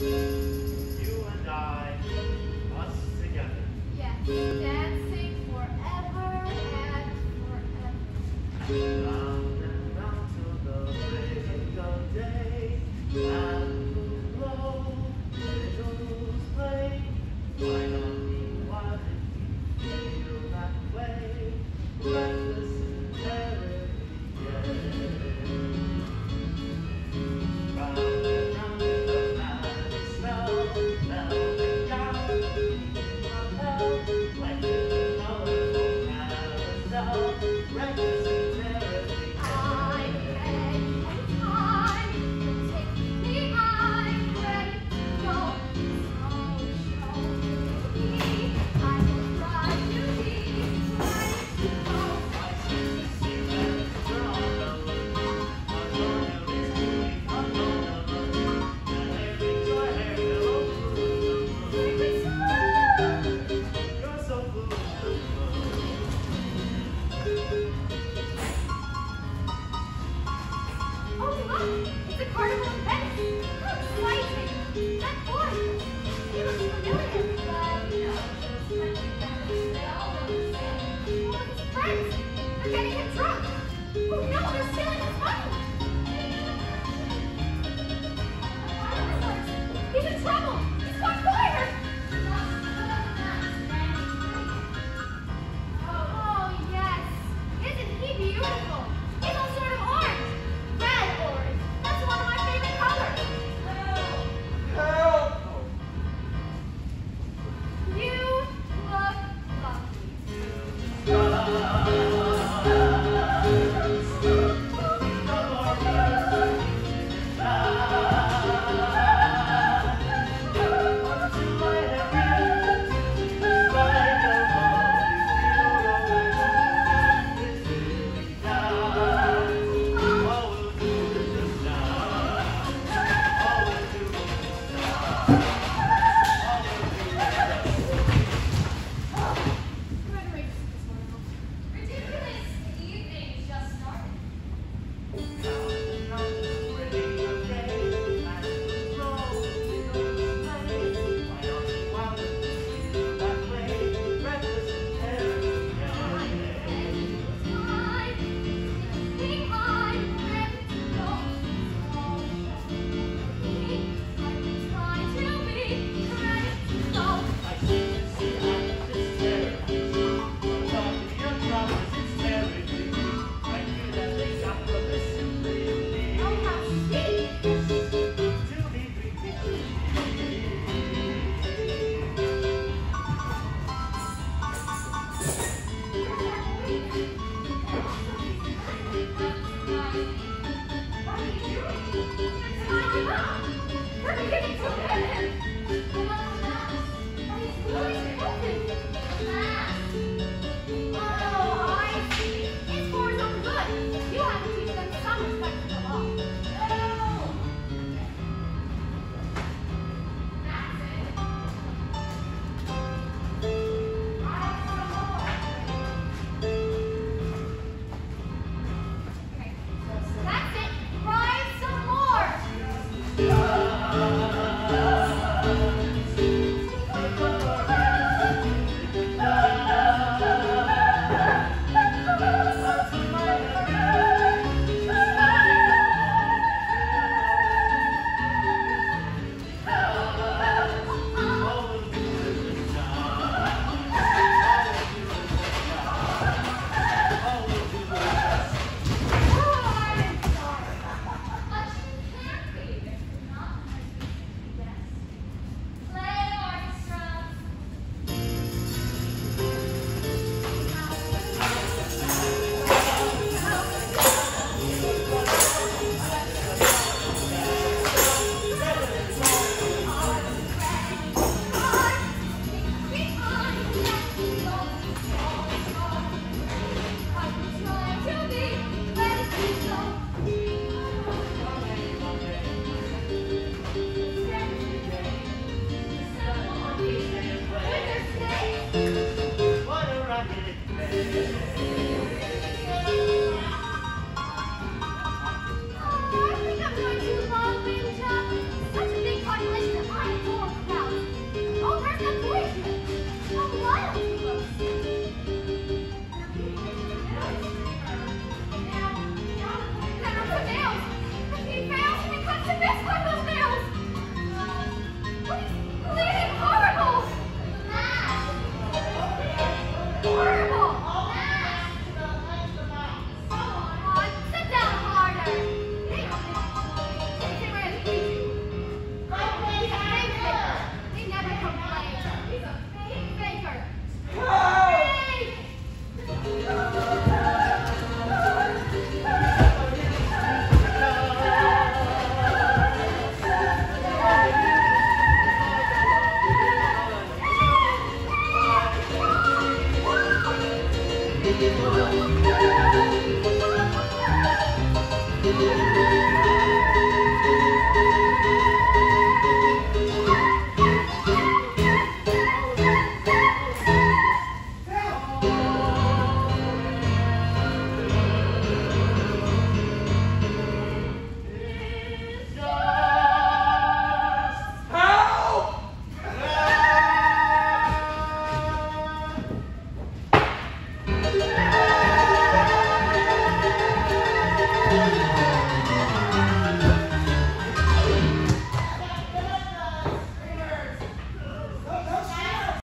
You and I, us together. Yes, dancing forever and forever. Thank you. えっ?